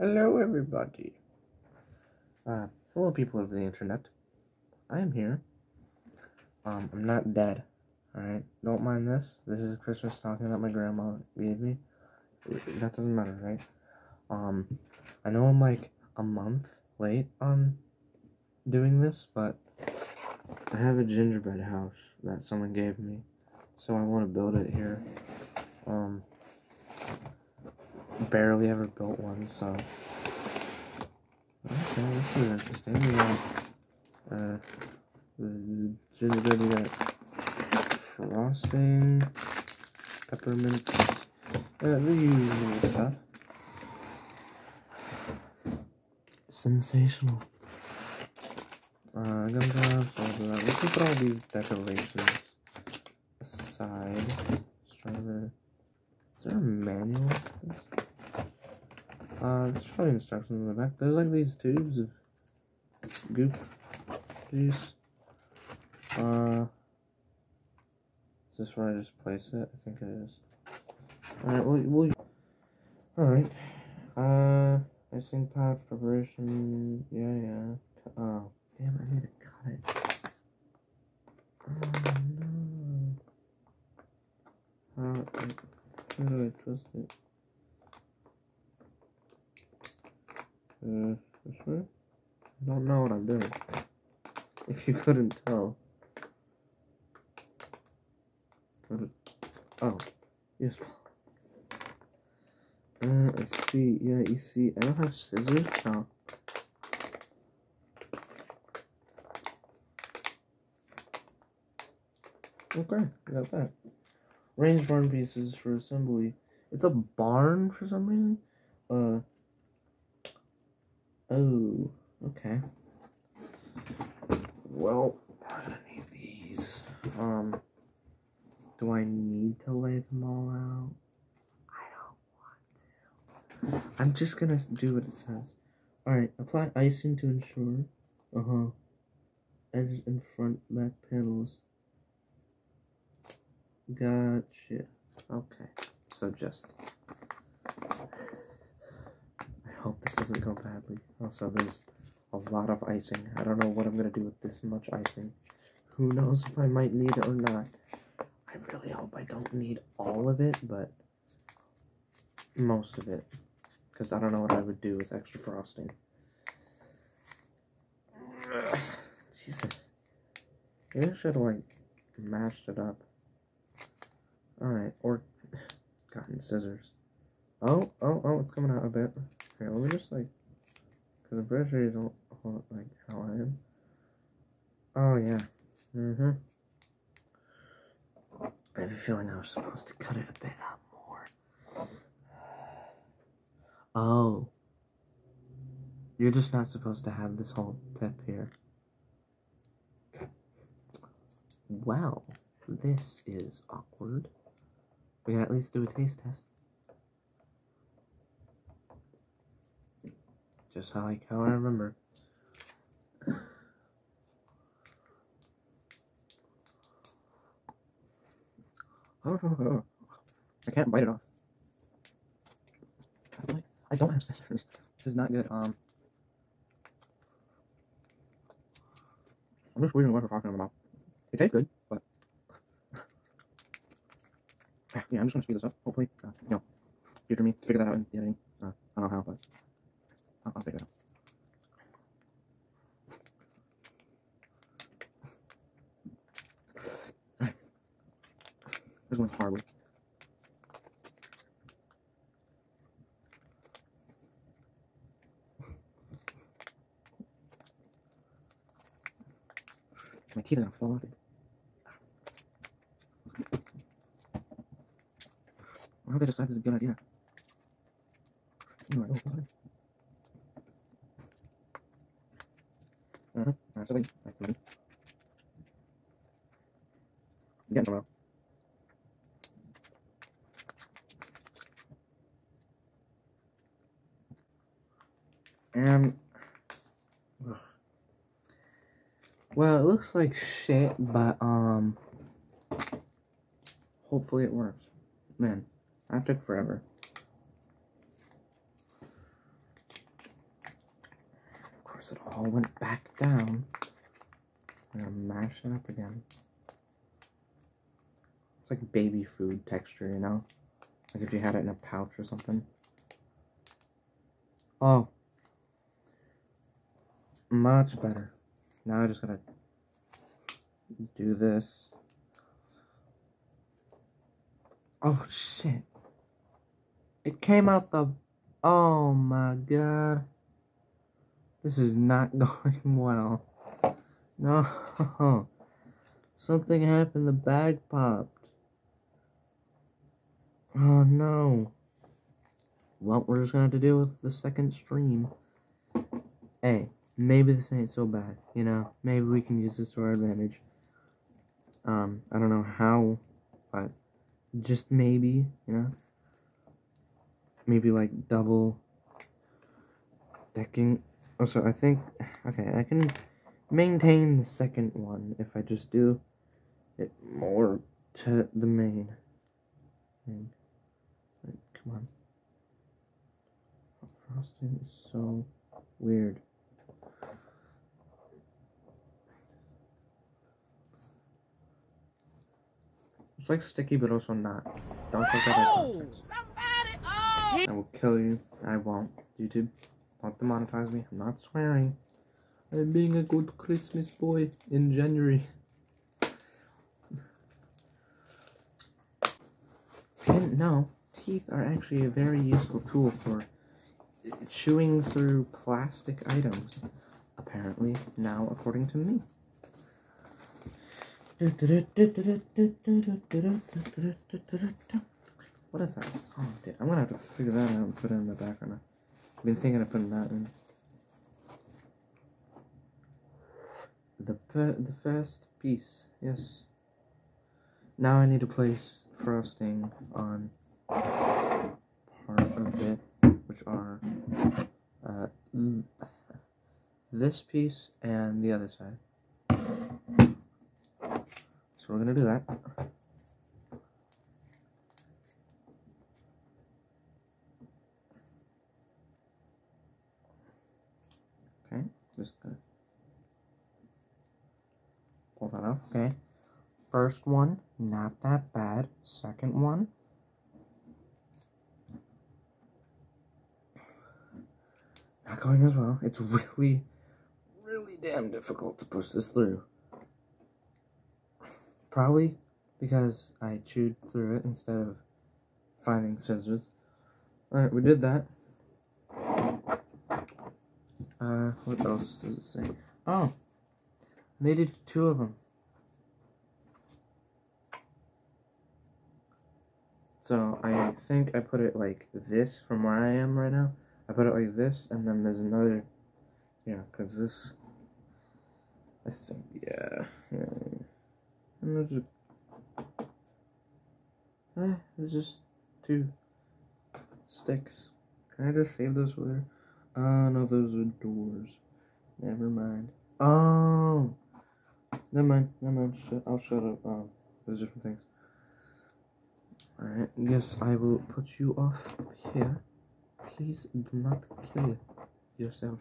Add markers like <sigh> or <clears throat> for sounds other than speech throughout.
Hello, everybody. Uh, hello, people of the internet. I am here. Um, I'm not dead. Alright? Don't mind this. This is a Christmas stocking that my grandma gave me. That doesn't matter, right? Um, I know I'm like a month late on doing this, but I have a gingerbread house that someone gave me, so I want to build it here. Um, barely ever built one, so. Okay, this is interesting. We got, uh, the gingerbread, we got frosting, peppermint, uh, the usual stuff. Sensational. Uh, gumdrops, all of that. Let's put all these decorations aside. Just trying to. Is there a manual? Uh, there's probably instructions in the back. There's like these tubes of goop juice. Uh, is this where I just place it? I think it is. Alright, well, we'll Alright. Uh, icing pouch preparation. Yeah, yeah. Oh, damn, I need to cut it. Oh, no. How, how do I twist it? This way? I don't know what I'm doing. <laughs> If you couldn't tell. Oh, yes. Uh, I see. Yeah, you see, I don't have scissors, so. Okay, got that. Range barn pieces for assembly. It's a barn for some reason. Uh. Oh, okay. Well, gonna need these. Um. Do I need to lay them all out? I don't want to. I'm just gonna do what it says. Alright, apply icing to ensure. Uh huh. Edges and front back panels. Gotcha. Okay. So just. Hope this doesn't go badly. Also, there's a lot of icing. I don't know what I'm gonna do with this much icing. Who knows if I might need it or not. I really hope I don't need all of it, but most of it. Because I don't know what I would do with extra frosting. <sighs> Jesus. Maybe I should have, like, mashed it up. Alright, or <sighs> gotten scissors. Oh, oh, oh, it's coming out a bit. Okay, let me just, like, because I'm pretty sure you don't want, like, how I am. Oh, yeah. Mm-hmm. I have a feeling I was supposed to cut it a bit out more. Oh. You're just not supposed to have this whole tip here. Well, this is awkward. We can at least do a taste test. Just like how I remember. <laughs> I can't bite it off. I don't have scissors. This is not good. Um, I'm just squeezing away for talking about. It tastes good, but <laughs> yeah, I'm just gonna speed this up. Hopefully, uh, you know, future me figure that out in the editing. Uh, I don't know how, but I'll, I'll figure it out. Alright. Horrible. My teeth are gonna fall out. Why don't they decide this is a good idea? No, I don't want it. Uh-huh. Actually, actually. I'm getting somewhere. And ugh. well, it looks like shit, but um, hopefully it works. Man, that took forever. Of course, it all went back down. I'm gonna mash it up again. It's like baby food texture, you know? Like if you had it in a pouch or something. Oh. Much better. Now I just gotta do this. Oh shit. It came out the. Oh my god. This is not <laughs> going well. No. <laughs> Something happened. The bag popped. Oh no. Well, we're just gonna have to deal with the second stream. Hey, maybe this ain't so bad, you know? Maybe we can use this to our advantage. Um, I don't know how, but just maybe, you know? Maybe like double decking. Also, I think, okay, I can maintain the second one if I just do it more to the main. come on. Frosting is so weird. It's like sticky, but also not. Don't take that oh! out. Oh! I will kill you. I won't. YouTube, don't demonetize me. I'm not swearing. I'm being a good Christmas boy in January. And now, teeth are actually a very useful tool for chewing through plastic items. Apparently, now according to me. What is that song? Dude, I'm gonna have to figure that out and put it in the background. I've been thinking of putting that in. The first piece, yes. Now I need to place frosting on part of it, which are uh, this piece and the other side. So we're gonna do that. Okay, just gonna pull that off. Okay, first one, not that bad. Second one. Not going as well. It's really, really damn difficult to push this through. Probably because I chewed through it instead of finding scissors. Alright, we did that. Uh, what else does it say? Oh, they did two of them. So I think I put it like this from where I am right now. I put it like this, and then there's another, yeah, because this, I think, yeah, yeah. And there's a, eh, there's just two sticks. Can I just save those with there? Oh, no, those are doors. Never mind. Oh! Never mind, never mind. I'll shut up. Um, there's different things. Alright, yes, I will put you off here. Please do not kill yourself.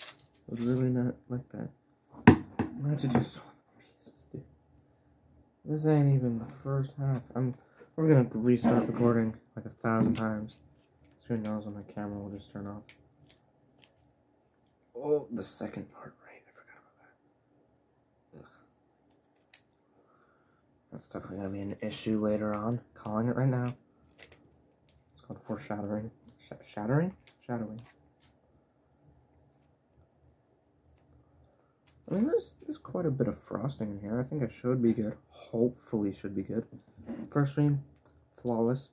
I would really not like that. I'm have to do so pieces, dude. This ain't even the first half. I'm. We're gonna have to restart recording like a thousand times. Who knows when my camera will just turn off. Oh, the second part, right? I forgot about that. Ugh. That's definitely gonna be an issue later on. Calling it right now. It's called foreshadowing. Sh shattering? Shadowing. I mean, there's, there's quite a bit of frosting in here. I think I should be good. Hopefully should be good. First stream, flawless.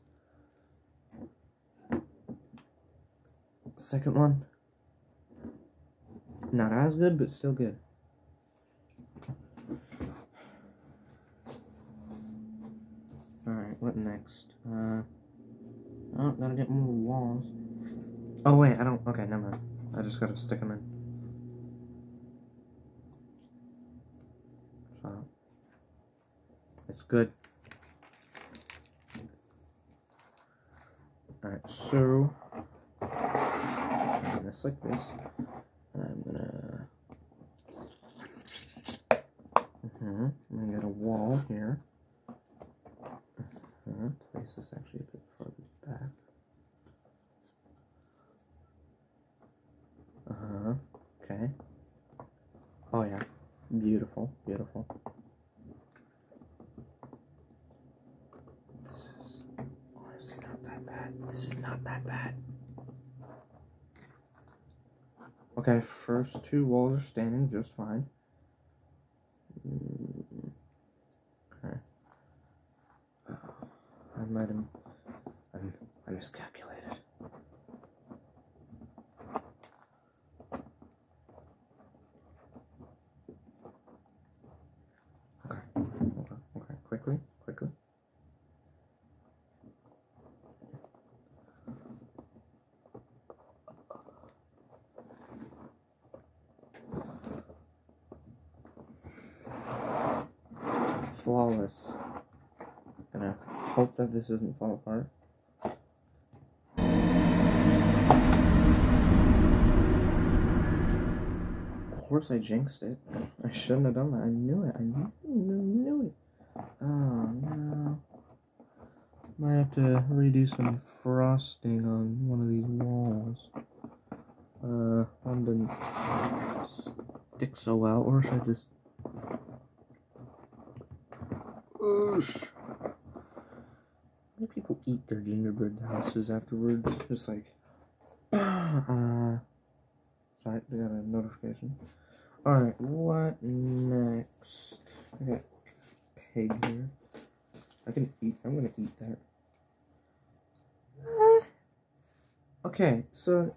Second one, not as good, but still good. Alright, what next? Uh, oh, gotta get more walls. Oh, wait, I don't. Okay, never mind. I just gotta stick them in. So, it's good. Alright, so. This like this. And I'm gonna. Mm -hmm, I'm gonna get a wall here. This actually a bit further back. Uh-huh. Okay. Oh yeah. Beautiful. Beautiful. This is honestly not that bad. This is not that bad. Okay, first two walls are standing just fine. Have. I'm, I miscalculated. Okay. Okay. Quickly. Quickly. Flawless. Hope that this doesn't fall apart. Of course I jinxed it. <laughs> I shouldn't have done that. I knew it. I knew, knew, knew it. Oh no. Might have to redo some frosting on one of these walls. Uh, one didn't stick so well, or should I just Oosh. Eat their gingerbread houses afterwards? Just like, <clears throat> uh, sorry, we got a notification. Alright, what next? I got pig here. I can eat, I'm gonna eat that. <sighs> Okay, so,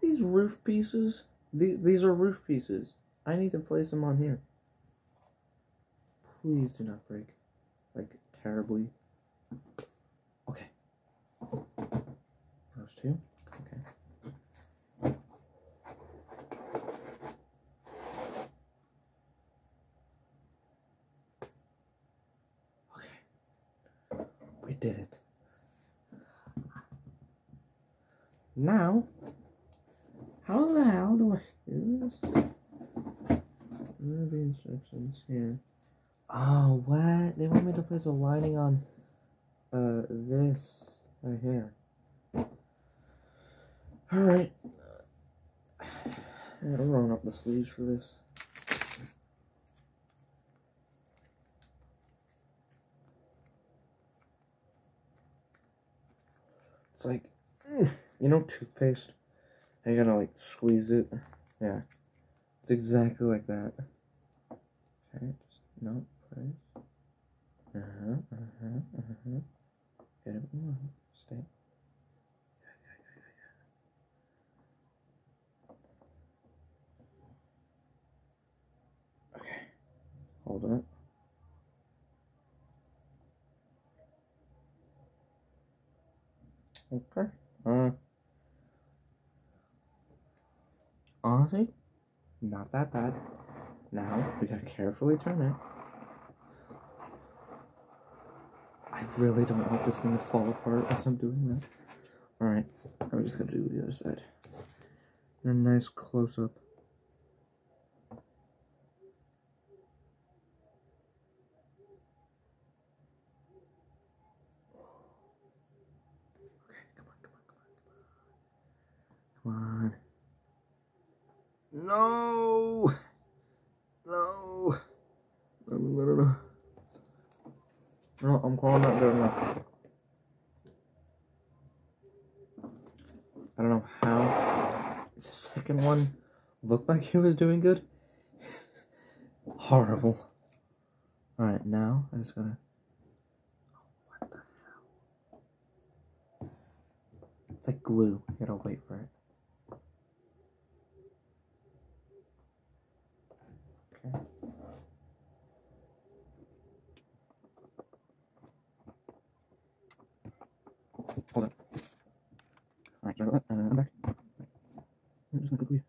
these roof pieces, these, these are roof pieces. I need to place them on here. Please do not break. Terribly. Okay. First two. Okay. Okay. We did it. Now, how the hell do I do this? Where are the instructions here? Oh, what? They want me to place a lining on, uh, this right here. Alright. <sighs> I'm rolling up the sleeves for this. It's like, mm, you know, toothpaste? You gotta, like, squeeze it. Yeah. It's exactly like that. Okay, just, no, Uh huh, uh huh, uh huh. Get it more. Stay. Yeah, yeah, yeah, yeah, yeah. Okay. Hold it. Okay. Uh. Honestly, not that bad. Now we gotta carefully turn it. I really don't want this thing to fall apart as I'm doing that. Alright, I'm just gonna do the other side. And A nice close up. Okay, come on, come on, come on, come on. Come on. No! No! No, no, no, no. No, I'm calling that good enough. I don't know how the second one looked like he was doing good. <laughs> Horrible. Alright, now I just gotta. what the hell? It's like glue. You gotta wait for it. Okay. Hold on. Alright, sorry about that. Uh, I'm back. Right. I'm just gonna quickly.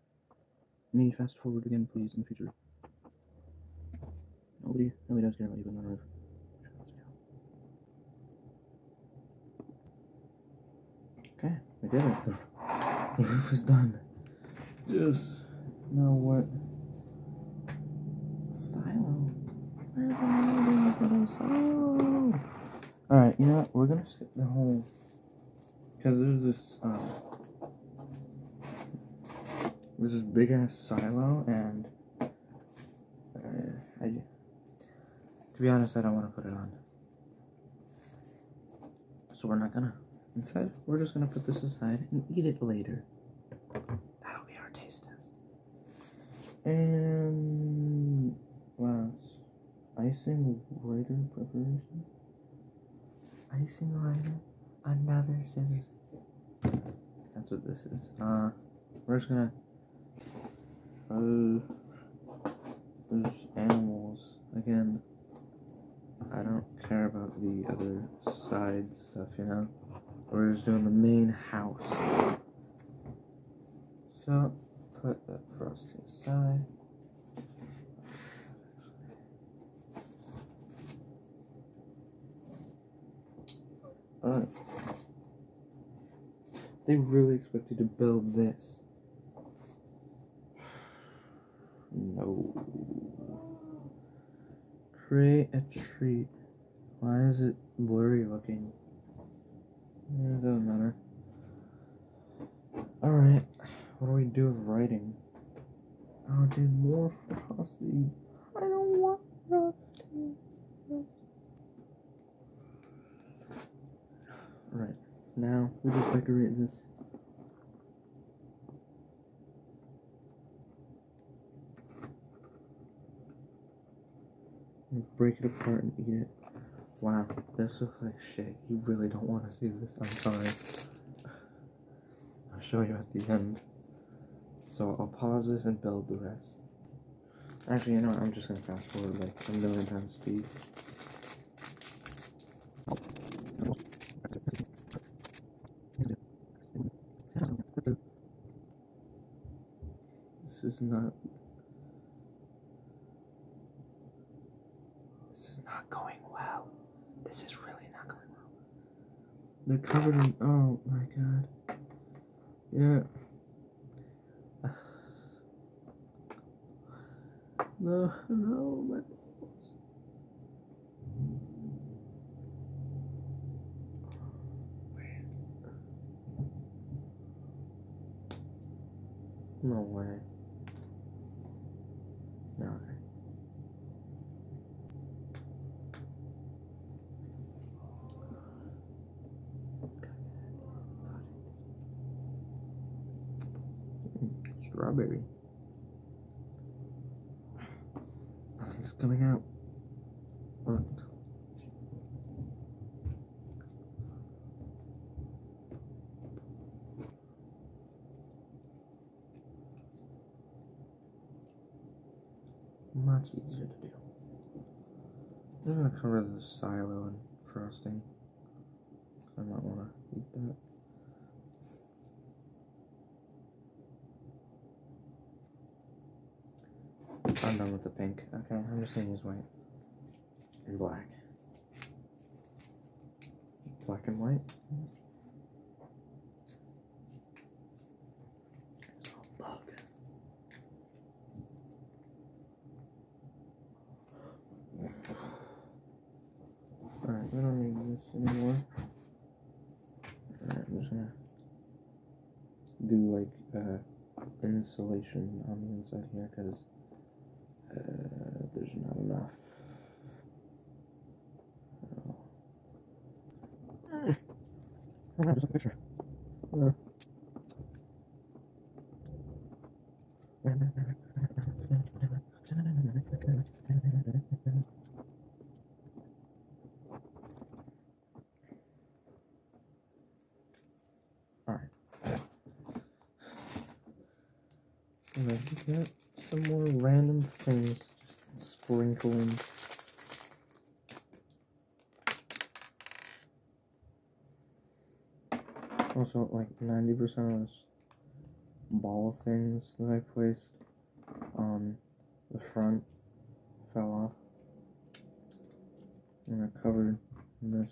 Me fast forward again, please, in the future. Nobody really does care about you being on a roof. Okay, we did it. The, the roof is done. Just now what Alright, you know what? We're gonna skip the whole. Because there's this, um. There's this big ass silo, and. Uh, I. To be honest, I don't want to put it on. So we're not gonna. Instead, we're just gonna put this aside and eat it later. That'll be our taste test. And. Wow. Icing writer preparation. Icing writer. Another scissors. That's what this is. Uh, we're just gonna. Uh, those animals again. I don't care about the other side stuff, you know. We're just doing the main house. So, put that frosting aside. Alright. They really expect you to build this. No. Create a treat. Why is it blurry looking? Yeah, it doesn't matter. Alright. What do we do with writing? Oh, dude, more frosting. I don't want frosting. Alright. Now, we just decorate this. And break it apart and eat it. Wow, this looks like shit. You really don't want to see this. I'm sorry. I'll show you at the end. So I'll pause this and build the rest. Actually, you know what? I'm just gonna fast forward like a million times speed. This is not. This is not going well. This is really not going well. They're covered in. Oh my god. Yeah. <sighs> No, no, my balls. No way. No, okay. Mm, Strawberry. Nothing's coming out. What? Much easier to do. I'm gonna cover the silo and frosting. I might wanna eat that. I'm done with the pink. Okay, I'm just gonna use white and black. Black and white. We don't need this anymore. Alright, I'm just gonna do like uh, insulation on the inside here because uh, there's not enough. Oh. Oh, no, just a picture. Uh. Alright. And then we got some more random things Also, like 90% of this ball things that I placed on the front fell off. And I covered this.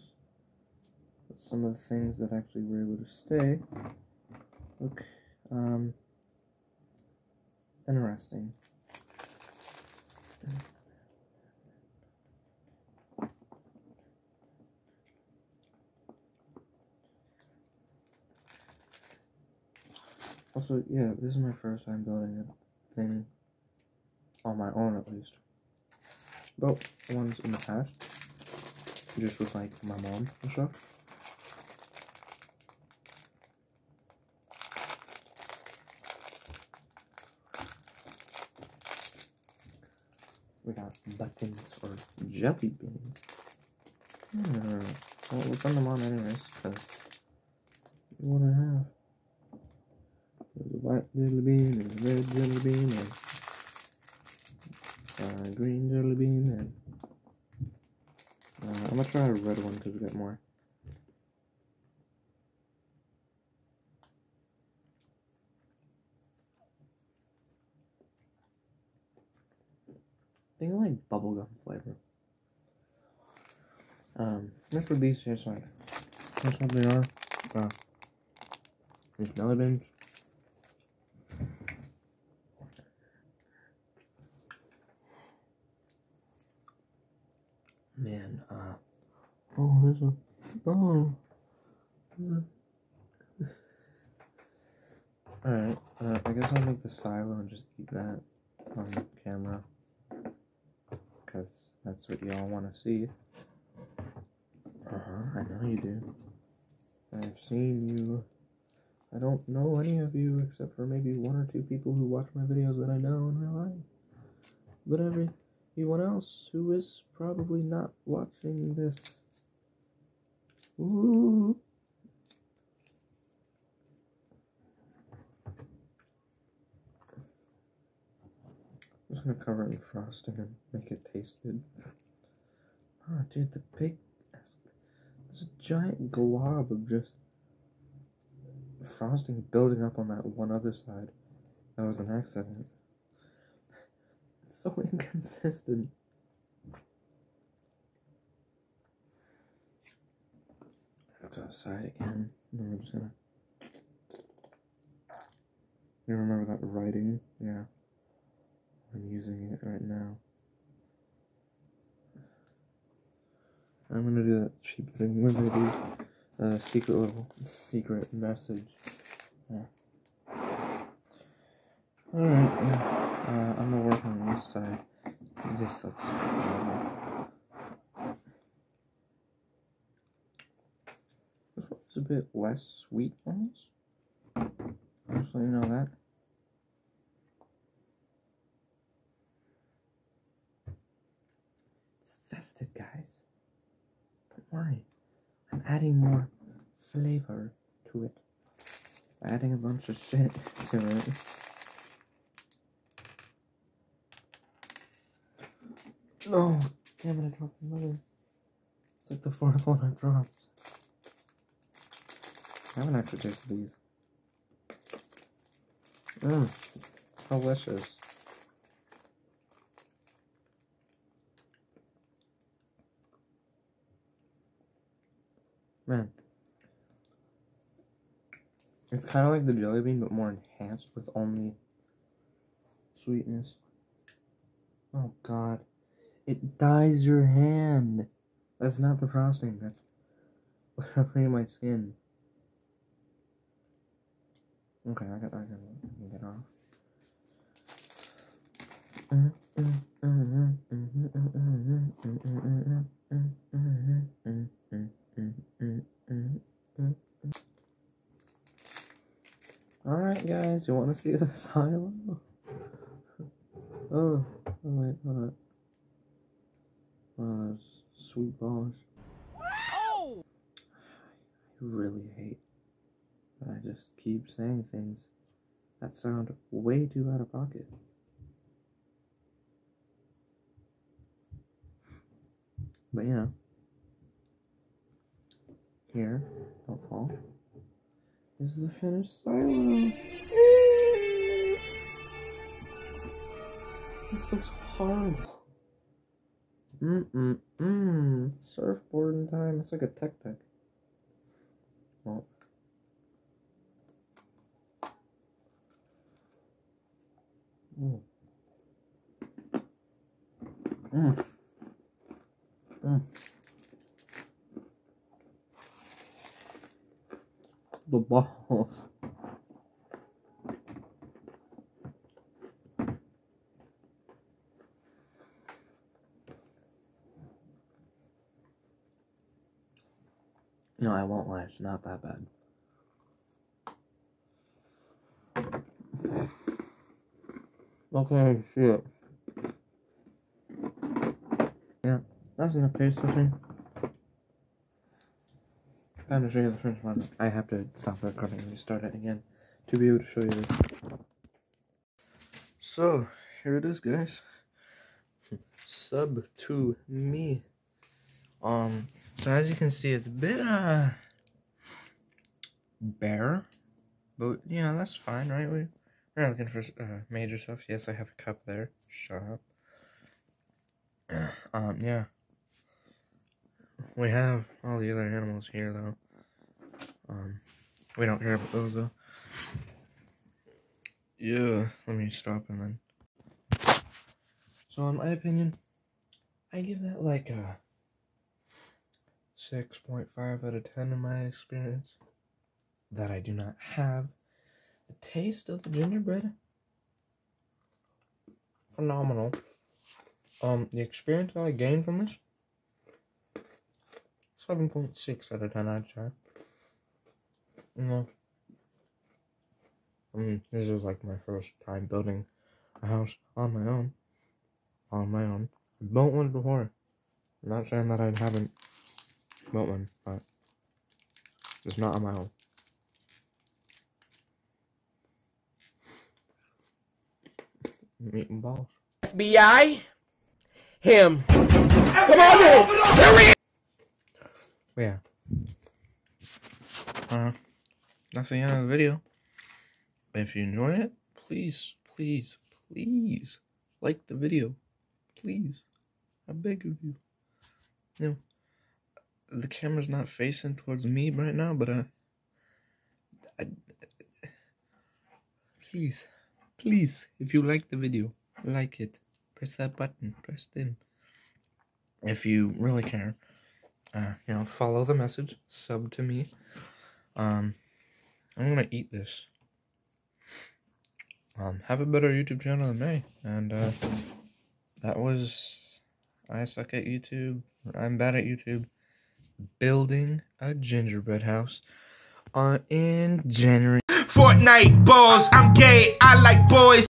But some of the things that actually were able to stay look um, interesting. Also, yeah, this is my first time building a thing on my own, at least. But ones in the past, just with like my mom and stuff. We got buttons or jelly beans. Hmm. Well, we'll send them on anyways, because what I have. There's a white jelly bean, and a red jelly bean, and a green jelly bean, and uh, I'm gonna try a red one because we got more. They like bubblegum flavor. Um, that's what these taste like. That's what they are. Uh, these jelly beans. Man, uh, oh, there's a, oh, Alright, uh, I guess I'll make the silo and just eat that on camera. Because that's what y'all want to see. Uh-huh, I know you do. I've seen you. I don't know any of you except for maybe one or two people who watch my videos that I know in real life. But everyone else who is probably not watching this. Ooh. I'm just gonna cover it in frosting and make it taste good. Oh, dude, the big. There's a giant glob of just frosting building up on that one other side. That was an accident. It's <laughs> so inconsistent. Outside again. And then we're just gonna. You remember that writing? Yeah. I'm using it right now. I'm gonna do that cheap thing when I do a secret little secret message. Yeah. Alright, yeah. Uh, I'm gonna work on this side. This looks horrible. This one's a bit less sweet almost. Just so you know that. It's festive, guys. Don't worry. I'm adding more flavor to it. Adding a bunch of shit <laughs> to it. No, damn it, I dropped another. It's like the fourth one I dropped. I haven't actually tasted these. Mmm, delicious. Man. It's kind of like the jelly bean, but more enhanced with only sweetness. Oh god. It dyes your hand. That's not the frosting. That's <laughs> literally my skin. Okay, I can, I can, I can get off. Alright, guys, you want to see <laughs> the silo? Oh, oh wait, hold on. One of those sweet balls. Oh! I really hate that I just keep saying things that sound way too out of pocket. But you know, here, don't fall. This is the finished silo. This looks horrible. Mm mm mm. Surfboarding time. It's like a tech deck. Well. Mm. Mm. Mm. The balls. No, I won't lie. It's not that bad. Okay, shit. Yeah, that's enough taste with me. Time to show you the first one. I have to stop the recording and restart it again to be able to show you this. So, here it is, guys. Sub to me. Um, so as you can see, it's a bit, uh, bare. But, yeah, that's fine, right? We, not looking for uh, major stuff. Yes, I have a cup there. Shut up. <clears throat> Um, yeah. We have all the other animals here, though. Um, we don't care about those, though. Yeah, let me stop and then. So, in my opinion, I give that like a 6.5 out of 10 in my experience. That I do not have. The taste of the gingerbread, phenomenal. Um, the experience that I gained from this, 7.6 out of 10, I'd say. No. I mean, this is like my first time building a house on my own. On my own. I built one before. I'm not saying that I haven't built one, but it's not on my own. I'm eating balls. FBI? Him. Come on in! Hurry! Yeah. Uh, that's the end of the video. If you enjoyed it, please, please, please like the video. Please. I beg of you. You know, the camera's not facing towards me right now, but uh, I, please, please, if you like the video, like it. Press that button. Press them. If you really care, uh, you know, follow the message. Sub to me. Um, I'm gonna eat this. Um, have a better YouTube channel than me, and uh, that was I suck at YouTube. I'm bad at YouTube. Building a gingerbread house on in January. Fortnite balls, I'm gay, I like boys.